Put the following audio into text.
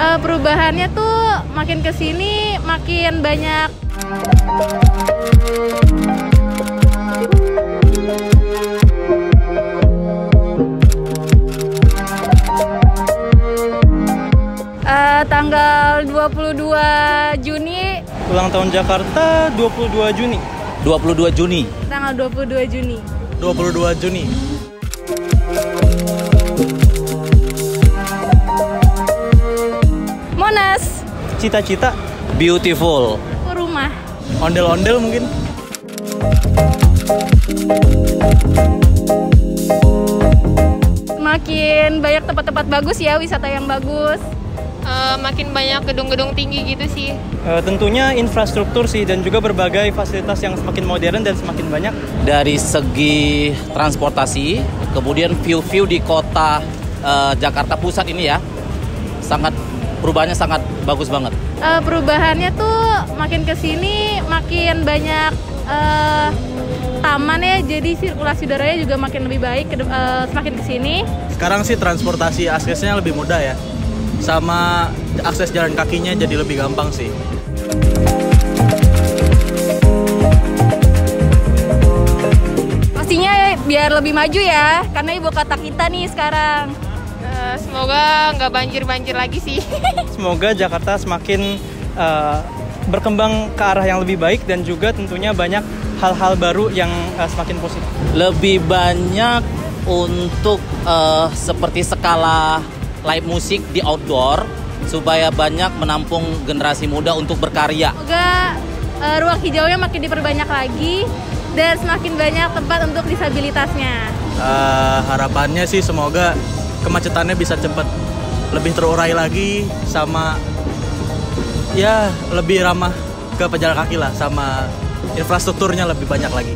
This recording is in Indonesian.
Uh, perubahannya tuh makin ke sini makin banyak. Uh, tanggal 22 Juni. Ulang tahun Jakarta 22 Juni. 22 Juni. Tanggal 22 Juni. 22 Juni cita-cita beautiful. Rumah. Ondel-ondel mungkin. Makin banyak tempat-tempat bagus ya wisata yang bagus. Uh, makin banyak gedung-gedung tinggi gitu sih. Uh, tentunya infrastruktur sih dan juga berbagai fasilitas yang semakin modern dan semakin banyak. Dari segi transportasi kemudian view-view di kota uh, Jakarta Pusat ini ya sangat perubahannya sangat bagus banget. Uh, perubahannya tuh makin ke sini makin banyak uh, taman ya, jadi sirkulasi udaranya juga makin lebih baik uh, semakin ke sini. Sekarang sih transportasi aksesnya lebih mudah ya, sama akses jalan kakinya jadi lebih gampang sih. Pastinya biar lebih maju ya, karena ibu kota kita nih sekarang. Eh, semoga nggak banjir-banjir lagi sih. Semoga Jakarta semakin uh, berkembang ke arah yang lebih baik dan juga tentunya banyak hal-hal baru yang uh, semakin positif. Lebih banyak untuk uh, seperti skala live musik di outdoor supaya banyak menampung generasi muda untuk berkarya. Semoga uh, ruang hijaunya makin diperbanyak lagi dan semakin banyak tempat untuk disabilitasnya. Uh, harapannya sih semoga kemacetannya bisa cepat lebih terurai lagi sama ya lebih ramah ke pejalan kaki lah sama infrastrukturnya lebih banyak lagi.